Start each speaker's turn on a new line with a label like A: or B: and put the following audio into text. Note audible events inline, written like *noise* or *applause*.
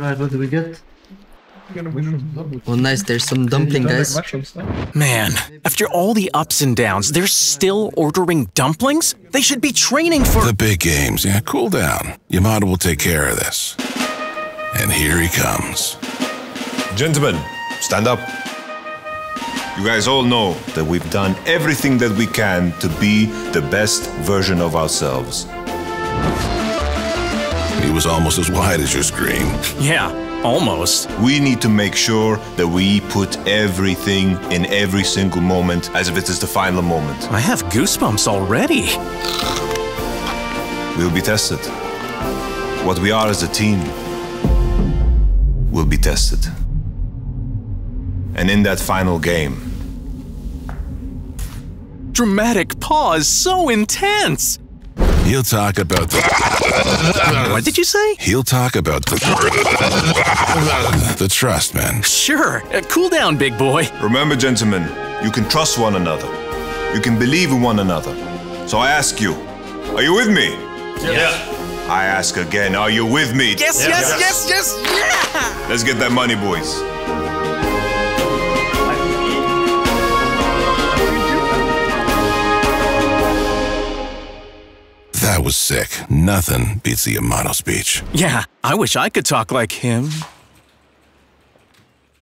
A: Right, what do we get?
B: Oh, nice. There's some dumpling, guys.
C: Man, after all the ups and downs, they're still ordering dumplings? They should be training for.
D: The big games. Yeah, cool down. Yamato will take care of this. And here he comes.
E: Gentlemen, stand up. You guys all know that we've done everything that we can to be the best version of ourselves.
D: He was almost as wide as your screen.
C: Yeah, almost.
E: We need to make sure that we put everything in every single moment as if it is the final moment.
C: I have goosebumps already.
E: We'll be tested. What we are as a team will be tested. And in that final game,
C: Dramatic pause, so intense.
D: He'll talk about the. *laughs*
C: What did you say?
D: He'll talk about the. The trust, man.
C: Sure. Uh, cool down, big boy.
E: remember, gentlemen, you can trust one another. You can believe in one another. So I ask you, are you with me?
F: Yes.
E: I ask again, are you with me?
C: Yes, yes, yes, yes, yeah!
E: Let's get that money, boys.
D: That was sick. Nothing beats the Yamato speech.
C: Yeah, I wish I could talk like him.